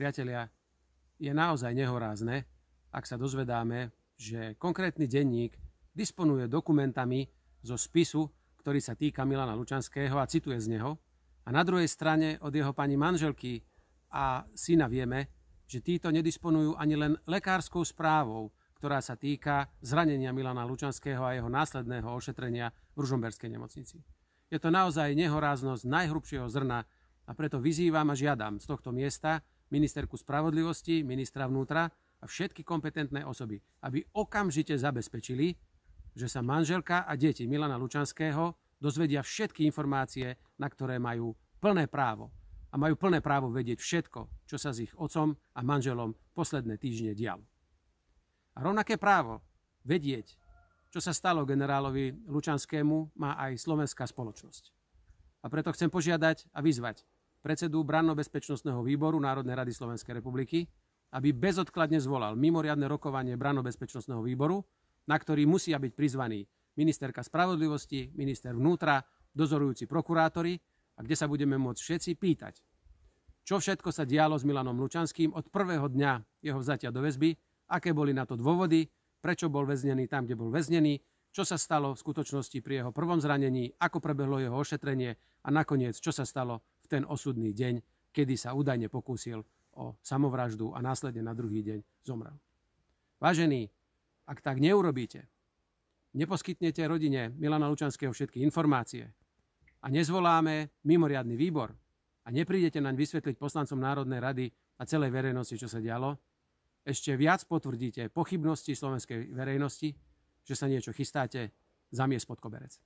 Priatelia, je naozaj nehorázne, ak sa dozvedáme, že konkrétny denník disponuje dokumentami zo spisu, ktorý sa týka Milana Lučanského a cituje z neho. A na druhej strane od jeho pani manželky a syna vieme, že títo nedisponujú ani len lekárskou správou, ktorá sa týka zranenia Milana Lučanského a jeho následného ošetrenia v Ružomberskej nemocnici. Je to naozaj nehoráznosť najhrubšieho zrna a preto vyzývam a žiadam z tohto miesta ministerku spravodlivosti, ministra vnútra a všetky kompetentné osoby, aby okamžite zabezpečili, že sa manželka a deti Milana Lučanského dozvedia všetky informácie, na ktoré majú plné právo. A majú plné právo vedieť všetko, čo sa s ich otcom a manželom posledné týždne dialo. A rovnaké právo vedieť, čo sa stalo generálovi Lučanskému, má aj slovenská spoločnosť. A preto chcem požiadať a vyzvať predsedu Branno-bezpečnostného výboru Národnej rady Slovenskej republiky, aby bezodkladne zvolal mimoriadne rokovanie Branno-bezpečnostného výboru, na ktorý musia byť prizvaní ministerka spravodlivosti, minister vnútra, dozorujúci prokurátori a kde sa budeme môcť všetci pýtať, čo všetko sa dialo s Milanom Lučanským od prvého dňa jeho vzatia do väzby, aké boli na to dôvody, prečo bol väznený tam, kde bol väznený, čo sa stalo v skutočnosti pri jeho prvom zranení, ako prebehlo jeho ošetrenie a nakoniec, čo sa stalo ten osudný deň, kedy sa údajne pokúsil o samovraždu a následne na druhý deň zomrel. Vážení, ak tak neurobíte, neposkytnete rodine Milana Lučanského všetky informácie a nezvoláme mimoriadný výbor a neprídete naň vysvetliť poslancom Národnej rady a celej verejnosti, čo sa dialo, ešte viac potvrdíte pochybnosti slovenskej verejnosti, že sa niečo chystáte zamiesť pod koberec.